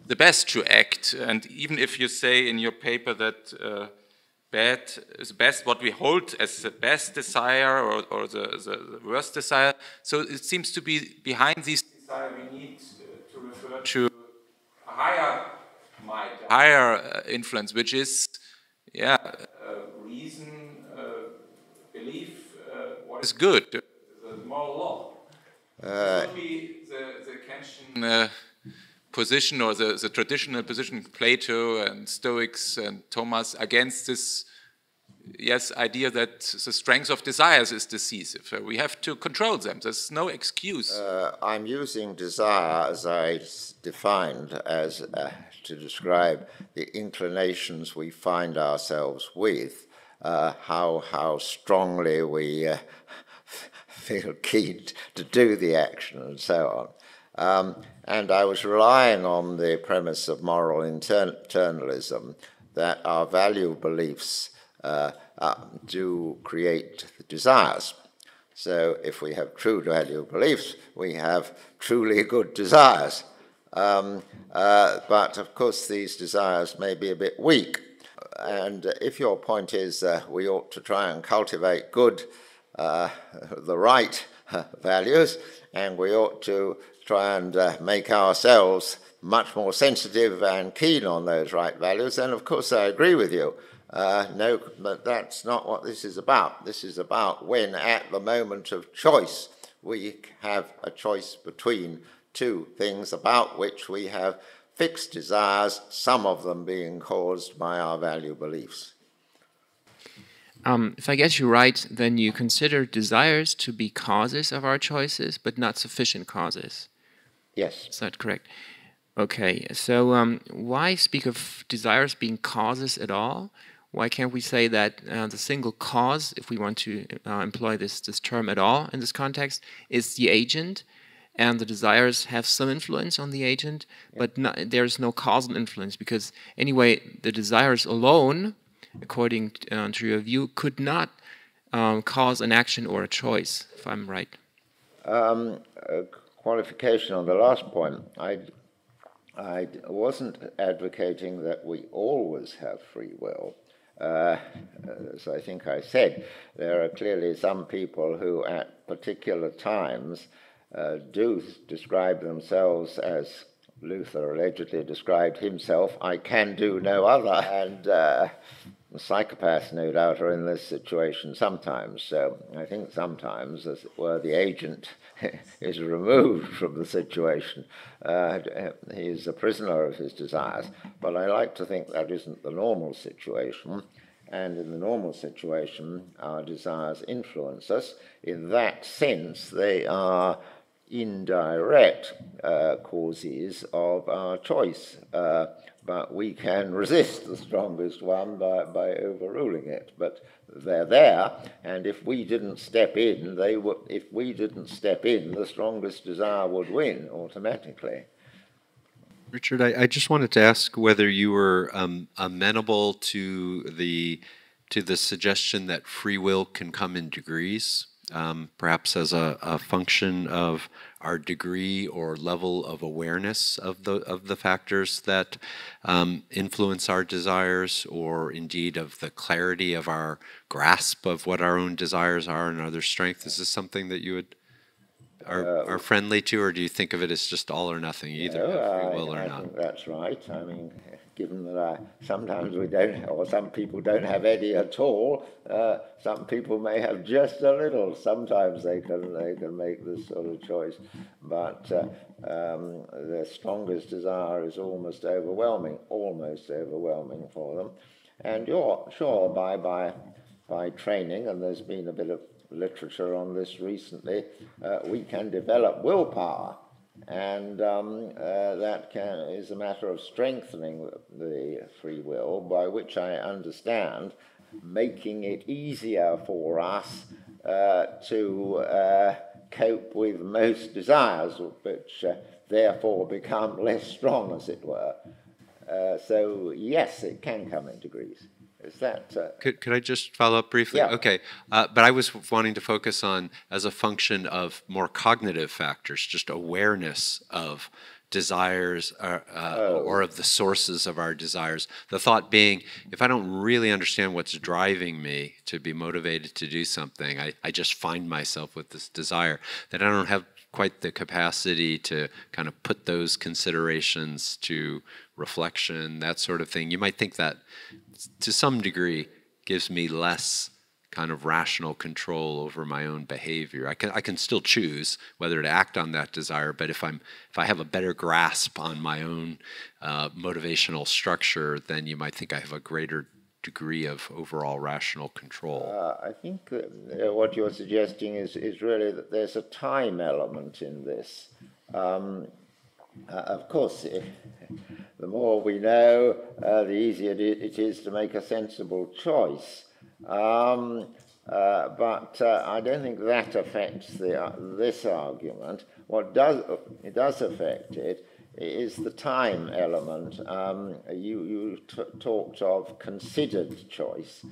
the best to act. And even if you say in your paper that uh, bad is best, what we hold as the best desire or, or the, the, the, worst desire, so it seems to be behind these desires we need to refer to higher might, higher uh, influence, which is, yeah, uh, reason, uh, belief, what is good, the moral law. Uh, be the, the Kantian position or the, the traditional position, Plato and Stoics and Thomas, against this yes idea that the strength of desires is decisive. we have to control them. There's no excuse. Uh, I'm using desire as I defined as uh, to describe the inclinations we find ourselves with, uh, how how strongly we uh, feel keen to do the action, and so on. Um, and I was relying on the premise of moral internalism that our value beliefs uh, uh, do create desires. So if we have true value beliefs, we have truly good desires. Um, uh, but of course, these desires may be a bit weak. And if your point is uh, we ought to try and cultivate good, uh, the right values, and we ought to try and uh, make ourselves much more sensitive and keen on those right values, then of course I agree with you. Uh, no, but that's not what this is about. This is about when, at the moment of choice, we have a choice between two things about which we have fixed desires, some of them being caused by our value beliefs. Um, if I get you right, then you consider desires to be causes of our choices, but not sufficient causes. Yes. Is that correct? Okay, so um, why speak of desires being causes at all? Why can't we say that uh, the single cause, if we want to uh, employ this, this term at all in this context, is the agent, and the desires have some influence on the agent, but not, there's no causal influence because anyway, the desires alone, according to, uh, to your view, could not um, cause an action or a choice, if I'm right. Um, qualification on the last point. I I wasn't advocating that we always have free will. Uh, as I think I said, there are clearly some people who, at particular times, uh, do describe themselves as Luther allegedly described himself, I can do no other. And uh, psychopaths, no doubt, are in this situation sometimes. So I think sometimes, as it were, the agent is removed from the situation. Uh, he's a prisoner of his desires. But I like to think that isn't the normal situation. And in the normal situation, our desires influence us. In that sense, they are indirect uh, causes of our choice. Uh, but we can resist the strongest one by, by overruling it. But they're there, and if we didn't step in, they would, if we didn't step in, the strongest desire would win automatically. Richard, I, I just wanted to ask whether you were um, amenable to the to the suggestion that free will can come in degrees um, perhaps as a, a, function of our degree or level of awareness of the of the factors that um, influence our desires, or indeed of the clarity of our grasp of what our own desires are and other strengths. Is this something that you would are, uh, are friendly to, or do you think of it as just all or nothing, either no, free will I, or I not? That's right. I mean, given that I, sometimes we don't, or some people don't have any at all. Uh, some people may have just a little. Sometimes they can they can make this sort of choice, but uh, um, their strongest desire is almost overwhelming, almost overwhelming for them. And you're sure by by by training, and there's been a bit of literature on this recently, uh, we can develop willpower and um, uh, that can, is a matter of strengthening the free will, by which I understand making it easier for us uh, to uh, cope with most desires, which uh, therefore become less strong, as it were. Uh, so, yes, it can come in degrees. Is that? Uh, could, could I just follow up briefly? Yeah. Okay. Uh, but I was wanting to focus on as a function of more cognitive factors, just awareness of desires uh, uh, oh. or of the sources of our desires. The thought being, if I don't really understand what's driving me to be motivated to do something, I, I just find myself with this desire, that I don't have quite the capacity to kind of put those considerations to reflection, that sort of thing. You might think that to some degree gives me less kind of rational control over my own behavior. I can I can still choose whether to act on that desire, but if I'm if I have a better grasp on my own uh, motivational structure, then you might think I have a greater degree of overall rational control. Uh, I think uh, what you're suggesting is is really that there's a time element in this. Um, uh, of course, the more we know, uh, the easier it is to make a sensible choice. Um, uh, but uh, I don't think that affects the, uh, this argument. What does it does affect it is the time element. Um, you you talked of considered choice,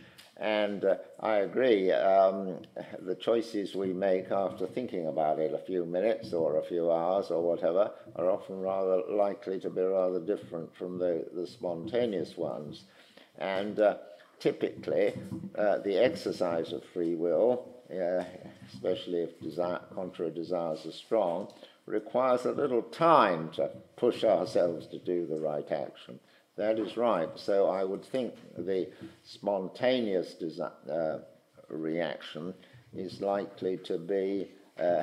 and uh, I agree, um, the choices we make after thinking about it a few minutes or a few hours or whatever are often rather likely to be rather different from the, the spontaneous ones. And uh, typically, uh, the exercise of free will, uh, especially if desire, contrary desires are strong, requires a little time to push ourselves to do the right action. That is right. So I would think the spontaneous uh, reaction is likely to be, uh,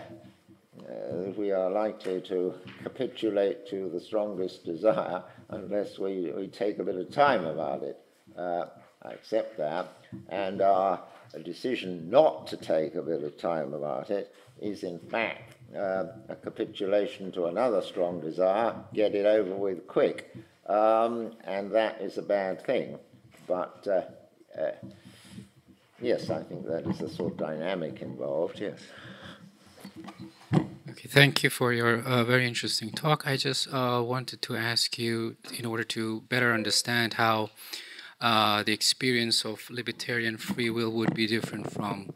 uh, we are likely to capitulate to the strongest desire unless we, we take a bit of time about it. Uh, I accept that. And our decision not to take a bit of time about it is, in fact, uh, a capitulation to another strong desire, get it over with quick um, and that is a bad thing. But uh, uh, yes, I think that is the sort of dynamic involved, yes. Okay, thank you for your uh, very interesting talk. I just uh, wanted to ask you, in order to better understand how uh, the experience of libertarian free will would be different from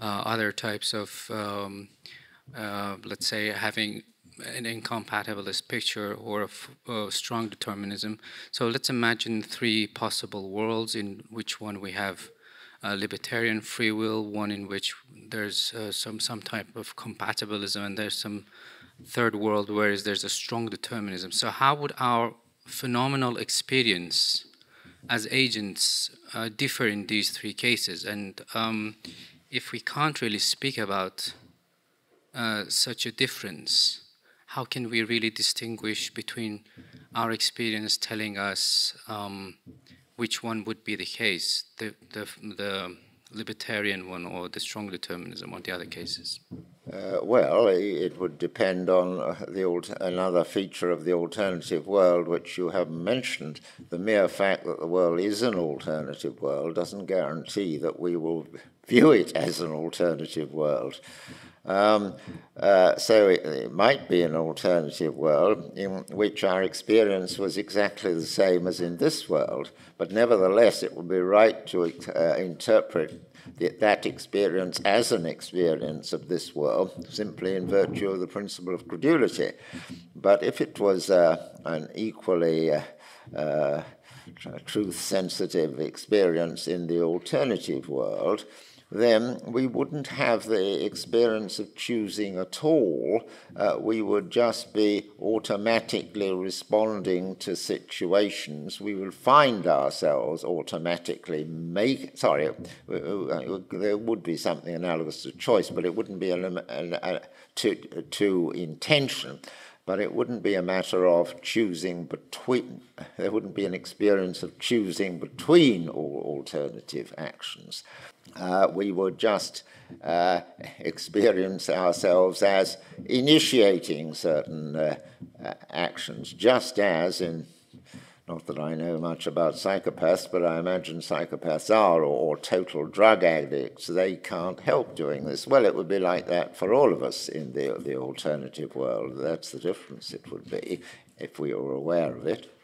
uh, other types of, um, let's say, having an incompatibilist picture or a, a strong determinism. So let's imagine three possible worlds in which one we have libertarian free will, one in which there's uh, some some type of compatibilism, and there's some third world where there's a strong determinism. So how would our phenomenal experience as agents uh, differ in these three cases. And um, if we can't really speak about uh, such a difference, how can we really distinguish between our experience telling us um, which one would be the case, the, the, the libertarian one or the strong determinism or the other cases? Uh, well, it would depend on uh, the another feature of the alternative world, which you haven't mentioned. The mere fact that the world is an alternative world doesn't guarantee that we will view it as an alternative world. Um, uh, so it, it, might be an alternative world in which our experience was exactly the same as in this world, but nevertheless, it would be right to uh, interpret that experience as an experience of this world, simply in virtue of the principle of credulity. But if it was uh, an equally uh, uh, truth sensitive experience in the alternative world, then we wouldn't have the experience of choosing at all. Uh, we would just be automatically responding to situations. We would find ourselves automatically make. Sorry, uh, uh, there would be something analogous to choice, but it wouldn't be an, an, an, to, to intention but it wouldn't be a matter of choosing between, there wouldn't be an experience of choosing between all alternative actions uh, we would just uh, experience ourselves as initiating certain uh, actions, just as in not that I know much about psychopaths, but I imagine psychopaths are, or, or, total drug addicts. They can't help doing this. Well, it would be like that for all of us in the, the alternative world. That's the difference it would be if we were aware of it.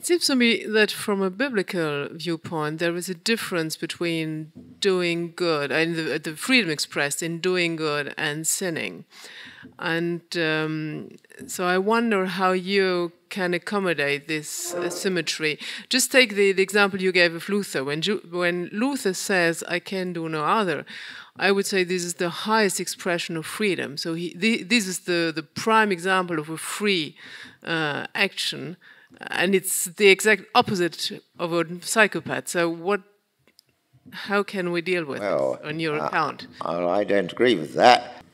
It seems to me that from a biblical viewpoint, there is a difference between doing good and the, the freedom expressed in doing good and sinning. And um, so I wonder how you can accommodate this uh, symmetry. Just take the, the, example you gave of Luther. When, Ju when Luther says, I can do no other, I would say this is the highest expression of freedom. So he, this is the, the prime example of a free uh, action and it's the exact opposite of a psychopath. So what? How can we deal with well, it on your uh, account? I don't agree with that.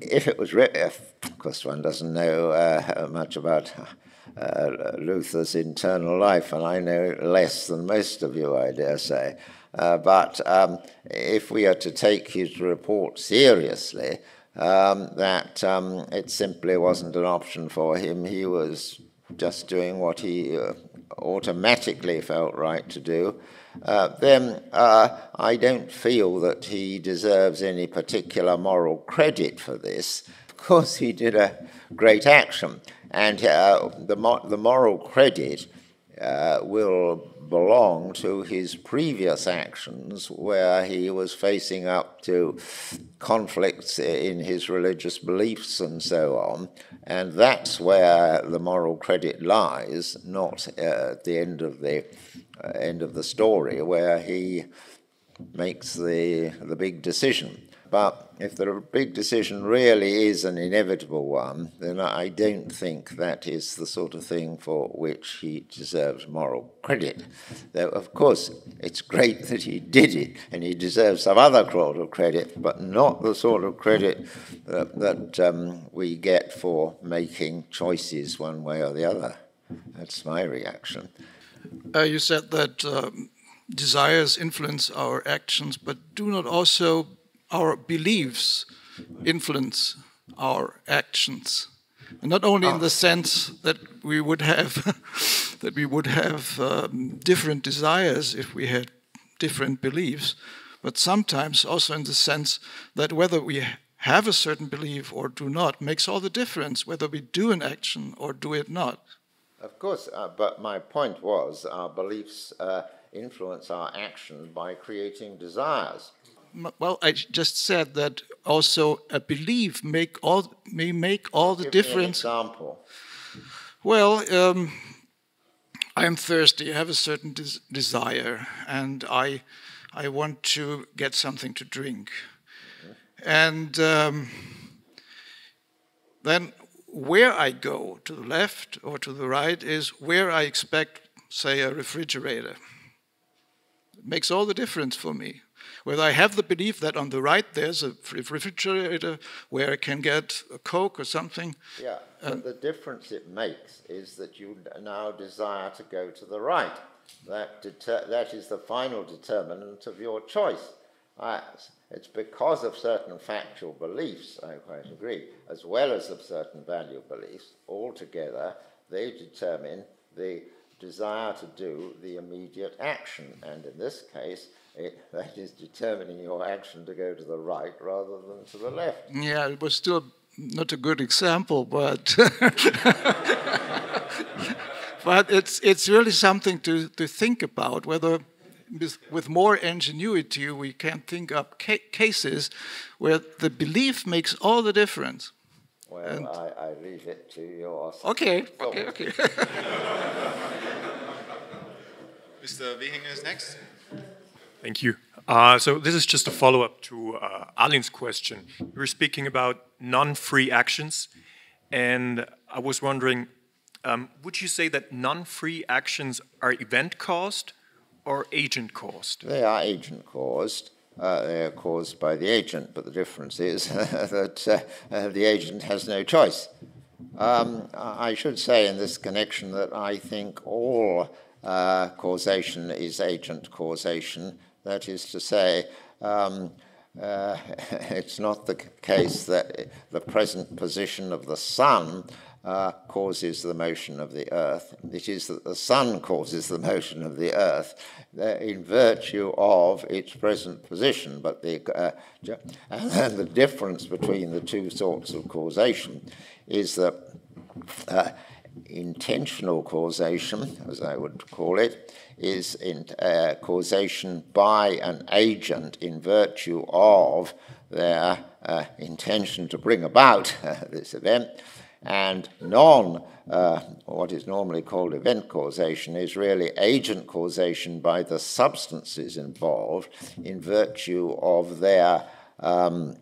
If it was written, of course, one doesn't know uh, much about uh, Luther's internal life, and I know less than most of you, I dare say. Uh, but um, if we are to take his report seriously, um, that um, it simply wasn't an option for him. He was just doing what he uh, automatically felt right to do, uh, then uh, I don't feel that he deserves any particular moral credit for this. Of course, he did a great action, and uh, the, mo- the moral credit uh, will belong to his previous actions, where he was facing up to conflicts in his religious beliefs and so on. And that's where the moral credit lies, not uh, at the end of the uh, end of the story, where he makes the the big decision. But if the big decision really is an inevitable one, then I don't think that is the sort of thing for which he deserves moral credit. Though, of course, it's great that he did it, and he deserves some other sort of credit, but not the sort of credit that, that um, we get for making choices one way or the other. That's my reaction. Uh, you said that um, desires influence our actions, but do not also our beliefs influence our actions. And not only in the ah. sense that we would have that we would have um, different desires if we had different beliefs, but sometimes also in the sense that whether we have a certain belief or do not makes all the difference whether we do an action or do it not. Of course, uh, but my point was our beliefs uh, influence our action by creating desires well, I just said that also a belief make all may make all the Give difference. example. Well, um, I am thirsty. I have a certain des desire, and I I want to get something to drink, and um, then where I go to the left or to the right is where I expect say, a refrigerator. It makes all the difference for me. Whether I have the belief that on the right there's a refrigerator where I can get a Coke or something. Yeah, but uh, the difference it makes is that you now desire to go to the right. That, that is the final determinant of your choice. I, it's because of certain factual beliefs, I quite agree, as well as of certain value beliefs, altogether, they determine the desire to do the immediate action. And in this case, it, that is determining your action to go to the right rather than to the left. Yeah, it was still not a good example, but but it's it's really something to, to think about whether with, with more ingenuity we can think up ca cases where the belief makes all the difference. Well, I, I, leave it to your. Okay, okay, okay. Mr. Wehinger is next. Thank you. Uh, so this is just a follow-up to uh, Alin's question. You were speaking about non-free actions, and I was wondering, um, would you say that non-free actions are event-caused or agent-caused? They are agent-caused. Uh, they are caused by the agent, but the difference is that uh, uh, the agent has no choice. Um, I should say in this connection that I think all uh, causation is agent causation. That is to say, um, uh, it's not the case that the present position of the sun uh, causes the motion of the earth. It is that the sun causes the motion of the earth uh, in virtue of its present position. But the, uh, and the difference between the two sorts of causation is that uh, intentional causation, as I would call it, is in, uh, causation by an agent in virtue of their uh, intention to bring about this event. And non, uh, what is normally called event causation, is really agent causation by the substances involved in virtue of their um,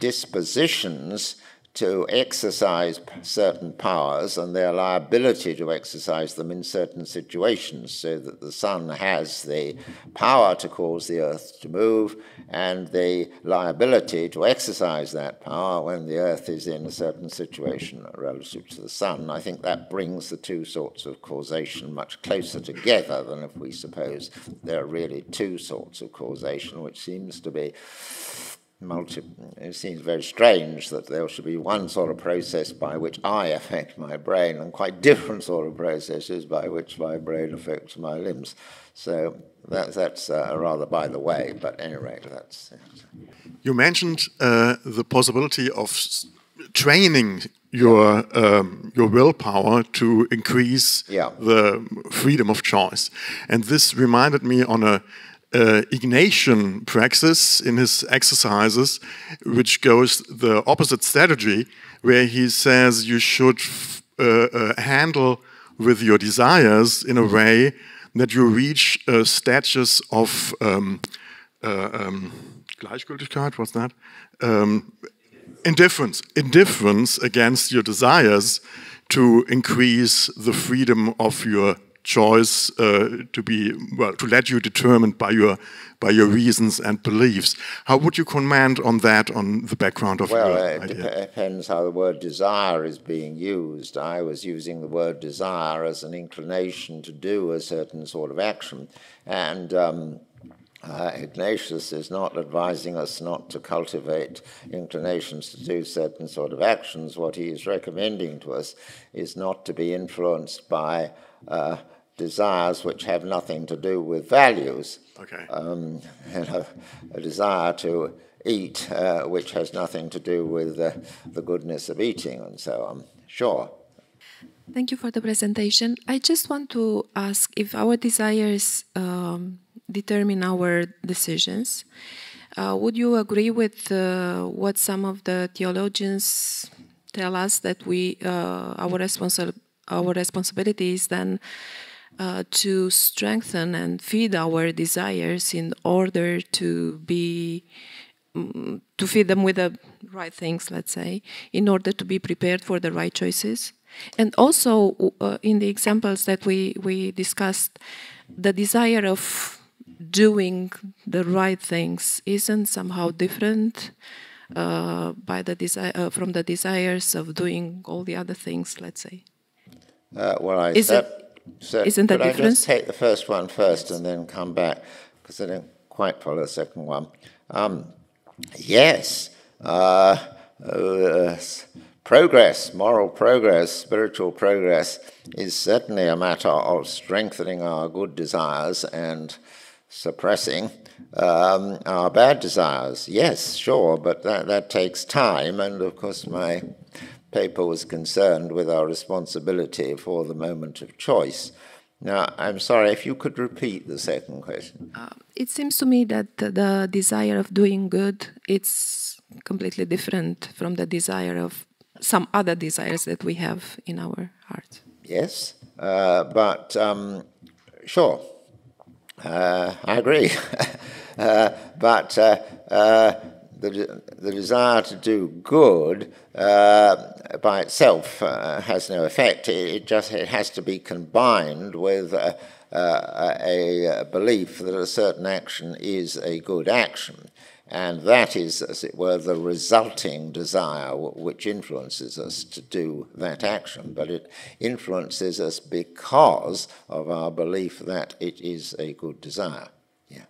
dispositions to exercise certain powers and their liability to exercise them in certain situations, so that the sun has the power to cause the earth to move and the liability to exercise that power when the earth is in a certain situation relative to the sun. I think that brings the two sorts of causation much closer together than if we suppose there are really two sorts of causation, which seems to be multi, it seems very strange that there should be one sort of process by which I affect my brain and quite different sort of processes by which my brain affects my limbs. So that, that's uh, rather by the way, but anyway, that's. It. You mentioned uh, the possibility of training your um, your willpower to increase yeah. the freedom of choice, and this reminded me on a uh, Ignatian praxis in his exercises, which goes the opposite strategy, where he says you should uh, uh, handle with your desires in a way that you reach a status of um, uh, um, Gleichgültigkeit, what's that? Um, indifference, indifference against your desires to increase the freedom of your choice uh, to be well to let you determined by your by your reasons and beliefs. How would you comment on that on the background of well, your it idea? depends how the word desire is being used. I was using the word desire as an inclination to do a certain sort of action, and. Um, uh, Ignatius is not advising us not to cultivate inclinations to do certain sort of actions. What he is recommending to us is not to be influenced by uh, desires which have nothing to do with values. Okay. Um, and a, a, desire to eat uh, which has nothing to do with uh, the goodness of eating and so on. Sure. Thank you for the presentation. I just want to ask if our desires um, determine our decisions. Uh, would you agree with uh, what some of the theologians tell us that we uh, our responsi- our responsibility is then uh, to strengthen and feed our desires in order to be um, to feed them with the right things let's say in order to be prepared for the right choices And also, uh, in the examples that we, we discussed, the desire of doing the right things isn't somehow different uh, by the desi- uh, from the desires of doing all the other things, let's say. Uh, well, I Is it- said- isn't that could I difference? just take the first one first and then come back because I don't quite follow the second one. Um, yes, uh, uh, progress, moral progress, spiritual progress is certainly a matter of strengthening our good desires and suppressing um, our bad desires. Yes, sure, but that, that takes time, and of course, my paper was concerned with our responsibility for the moment of choice. Now, I'm sorry if you could repeat the second question. It seems to me that the- the desire of doing good it's completely different from the desire of some other desires that we have in our heart. Yes, uh, but um, sure, uh, I agree. uh, but uh, uh, the, the desire to do good uh, by itself uh, has no effect. It, it just it has to be combined with uh, uh, a, a belief that a certain action is a good action. And that is, as it were, the resulting desire which influences us to do that action. But it influences us because of our belief that it is a good desire. Yeah.